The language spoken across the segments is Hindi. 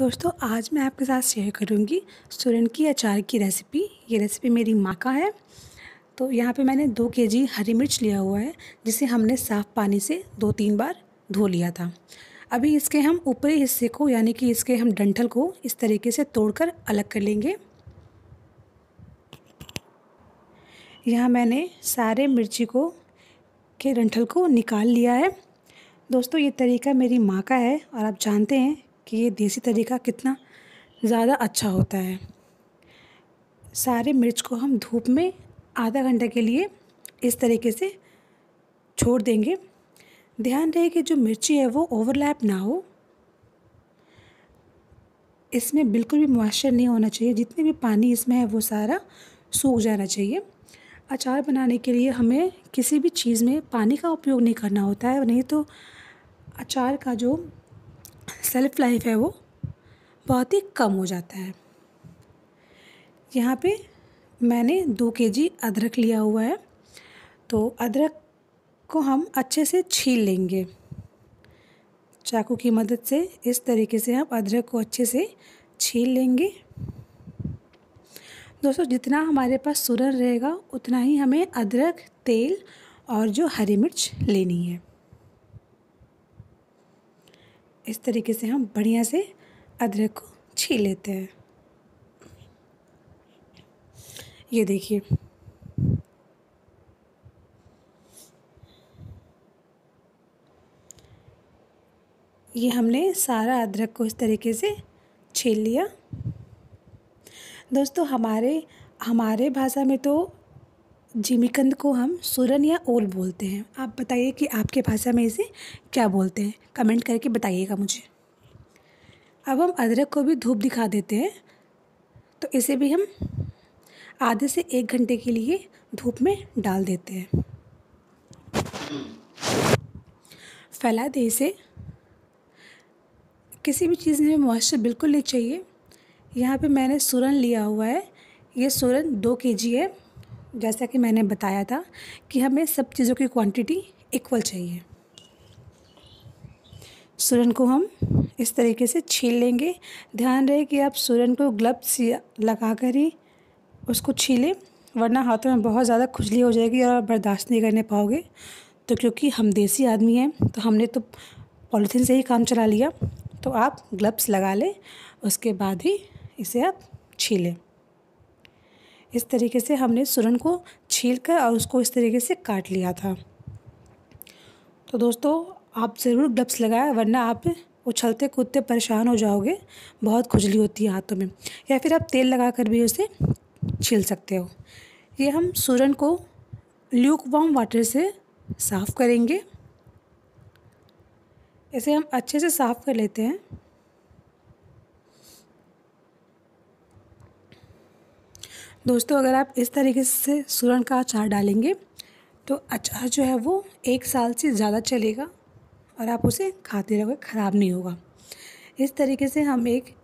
दोस्तों, आज मैं आपके साथ शेयर करूँगी सुरन की अचार की रेसिपी ये रेसिपी मेरी माँ का है। तो यहाँ पे मैंने दो केजी हरी मिर्च लिया हुआ है, जिसे हमने साफ़ पानी से दो तीन बार धो लिया था। अभी इसके हम ऊपरी हिस्से को, यानी कि इसके हम डंठल को इस तरीके से तोड़कर अलग कर लेंगे। यहाँ मैंने सारे मिर्ची को, के डंठल को निकाल लिया है। दोस्तों, ये तरीका मेरी माँ का है और आप जानते हैं कि ये देसी तरीका कितना ज़्यादा अच्छा होता है। सारे मिर्च को हम धूप में आधा घंटे के लिए इस तरीके से छोड़ देंगे। ध्यान रहे कि जो मिर्ची है वो ओवरलैप ना हो। इसमें बिल्कुल भी मॉइस्चर नहीं होना चाहिए। जितने भी पानी इसमें है वो सारा सूख जाना चाहिए। अचार बनाने के लिए हमें किसी भी चीज़ में पानी का उपयोग नहीं करना होता है। नहीं तो अचार का जो सेल्फ लाइफ है वो, बहुत ही कम हो जाता है। यहाँ पे मैंने दो के जी अदरक लिया हुआ है तो अदरक को हम अच्छे से छील लेंगे। चाकू की मदद से इस तरीके से हम अदरक को अच्छे से छील लेंगे। दोस्तों, जितना हमारे पास सुरन रहेगा, उतना ही हमें अदरक, तेल और जो हरी मिर्च लेनी है। इस तरीके से हम बढ़िया से अदरक को छील लेते हैं। ये देखिए। ये हमने सारा अदरक को इस तरीके से छील लिया। दोस्तों, हमारे हमारे भाषा में तो जिमीकंद को हम सुरन या ओल बोलते हैं। आप बताइए कि आपके भाषा में इसे क्या बोलते हैं? कमेंट करके बताइएगा मुझे। अब हम अदरक को भी धूप दिखा देते हैं। तो इसे भी हम आधे से एक घंटे के लिए धूप में डाल देते हैं। फैला दे इसे। किसी भी चीज़ में मॉइस्चर बिल्कुल नहीं चाहिए। यहाँ पे मैंने सुरन लिया हुआ है। ये सुरन दो के जी है। जैसा कि मैंने बताया था कि हमें सब चीज़ों की क्वांटिटी इक्वल चाहिए। सूरन को हम इस तरीके से छील लेंगे। ध्यान रहे कि आप सूरन को ग्लव्स लगा कर ही उसको छीलें, वरना हाथों में बहुत ज़्यादा खुजली हो जाएगी और बर्दाश्त नहीं करने पाओगे। तो क्योंकि हम देसी आदमी हैं तो हमने तो पॉलीथीन से ही काम चला लिया तो आप ग्लव्स लगा लें, उसके बाद ही इसे आप छीलें। इस तरीके से हमने सुरन को छील कर और उसको इस तरीके से काट लिया था। तो दोस्तों, आप ज़रूर ग्लव्स लगाएँ, वरना आप उछलते कूदते परेशान हो जाओगे, बहुत खुजली होती है हाथों में, या फिर आप तेल लगा कर भी उसे छील सकते हो। ये हम सूरन को ल्यूक वार्म वाटर से साफ़ करेंगे। इसे हम अच्छे से साफ़ कर लेते हैं। दोस्तों, अगर आप इस तरीके से सूरन का अचार डालेंगे तो अचार जो है वो एक साल से ज़्यादा चलेगा और आप उसे खाते रहोगे, ख़राब नहीं होगा। इस तरीके से हम एक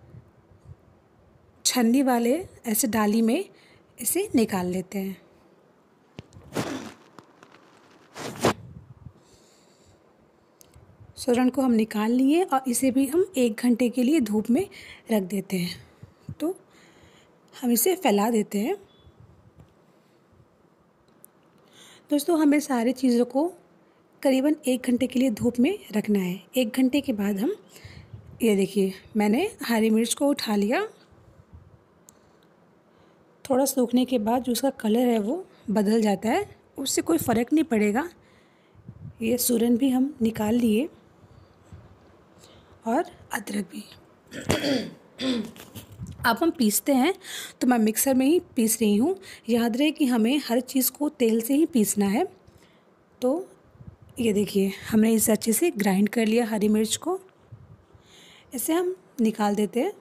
छन्नी वाले ऐसे डाली में इसे निकाल लेते हैं। सूरन को हम निकाल लिए और इसे भी हम एक घंटे के लिए धूप में रख देते हैं। हम इसे फैला देते हैं। दोस्तों, हमें सारी चीज़ों को करीबन एक घंटे के लिए धूप में रखना है। एक घंटे के बाद हम, ये देखिए, मैंने हरी मिर्च को उठा लिया। थोड़ा सूखने के बाद जो उसका कलर है वो बदल जाता है। उससे कोई फ़र्क नहीं पड़ेगा। ये सूरन भी हम निकाल लिए और अदरक भी। अब हम पीसते हैं तो मैं मिक्सर में ही पीस रही हूँ। याद रहे कि हमें हर चीज़ को तेल से ही पीसना है। तो ये देखिए, हमने इसे अच्छे से ग्राइंड कर लिया हरी मिर्च को। इसे हम निकाल देते हैं।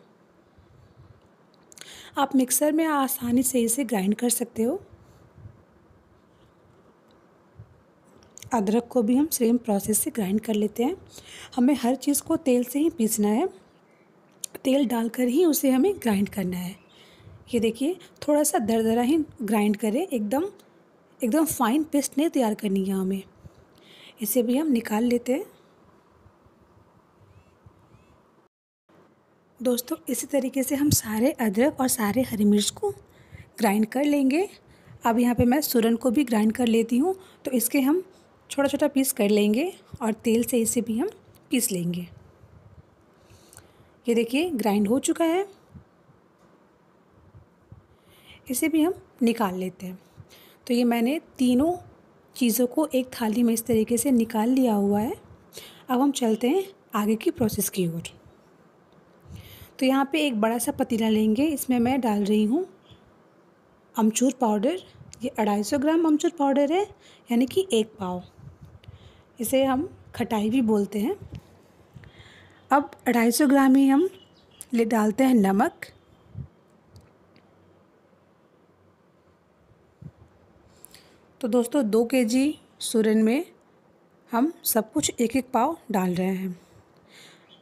आप मिक्सर में आसानी से इसे ग्राइंड कर सकते हो। अदरक को भी हम सेम प्रोसेस से ग्राइंड कर लेते हैं। हमें हर चीज़ को तेल से ही पीसना है। तेल डालकर ही उसे हमें ग्राइंड करना है। ये देखिए थोड़ा सा दरदरा ही ग्राइंड करें, एकदम एकदम फाइन पेस्ट नहीं तैयार करनी है हमें। इसे भी हम निकाल लेते हैं। दोस्तों, इसी तरीके से हम सारे अदरक और सारे हरी मिर्च को ग्राइंड कर लेंगे। अब यहाँ पे मैं सुरन को भी ग्राइंड कर लेती हूँ तो इसके हम छोटा छोटा पीस कर लेंगे और तेल से इसे भी हम पीस लेंगे। ये देखिए ग्राइंड हो चुका है। इसे भी हम निकाल लेते हैं। तो ये मैंने तीनों चीज़ों को एक थाली में इस तरीके से निकाल लिया हुआ है। अब हम चलते हैं आगे की प्रोसेस की ओर। तो यहाँ पे एक बड़ा सा पतीला लेंगे, इसमें मैं डाल रही हूँ अमचूर पाउडर। ये अढ़ाई सौ ग्राम अमचूर पाउडर है, यानी कि एक पाव। इसे हम खटाई भी बोलते हैं। अब अढ़ाई सौ ग्राम ही हम ले डालते हैं नमक। तो दोस्तों, दो के जी सूरन में हम सब कुछ एक एक पाव डाल रहे हैं।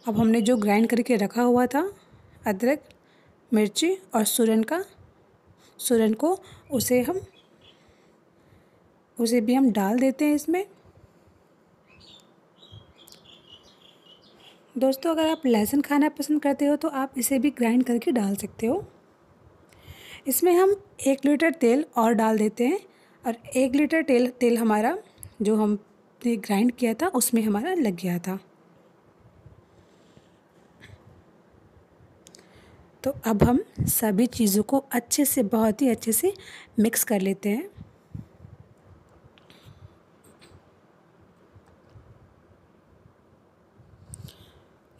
अब हमने जो ग्राइंड करके रखा हुआ था, अदरक, मिर्ची और सूरन का, सूरन को उसे हम, उसे भी हम डाल देते हैं इसमें। दोस्तों, अगर आप लहसुन खाना पसंद करते हो तो आप इसे भी ग्राइंड करके डाल सकते हो। इसमें हम एक लीटर तेल और डाल देते हैं और एक लीटर तेल तेल हमारा, जो हम ग्राइंड किया था, उसमें हमारा लग गया था। तो अब हम सभी चीज़ों को अच्छे से, बहुत ही अच्छे से मिक्स कर लेते हैं।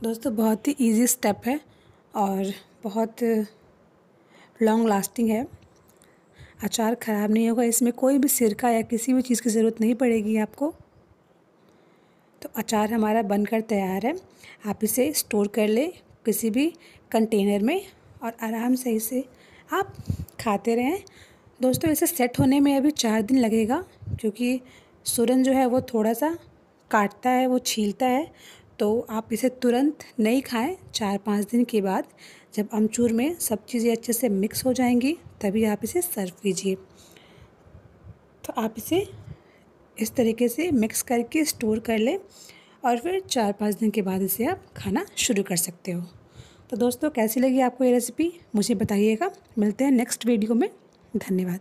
दोस्तों, बहुत ही इजी स्टेप है और बहुत लॉन्ग लास्टिंग है। अचार ख़राब नहीं होगा, इसमें कोई भी सिरका या किसी भी चीज़ की ज़रूरत नहीं पड़ेगी आपको। तो अचार हमारा बनकर तैयार है। आप इसे स्टोर कर लें किसी भी कंटेनर में और आराम से इसे आप खाते रहें। दोस्तों, इसे सेट होने में अभी चार दिन लगेगा, क्योंकि सुरन जो है वो थोड़ा सा काटता है, वो छीलता है तो आप इसे तुरंत नहीं खाएँ चार पाँच दिन के बाद। जब अमचूर में सब चीज़ें अच्छे से मिक्स हो जाएँगी, तभी आप इसे सर्व कीजिए। तो आप इसे इस तरीके से मिक्स करके स्टोर कर लें और फिर चार पाँच दिन के बाद इसे आप खाना शुरू कर सकते हो। तो दोस्तों, कैसी लगी आपको ये रेसिपी? मुझे बताइएगा। मिलते हैं नेक्स्ट वीडियो में। धन्यवाद।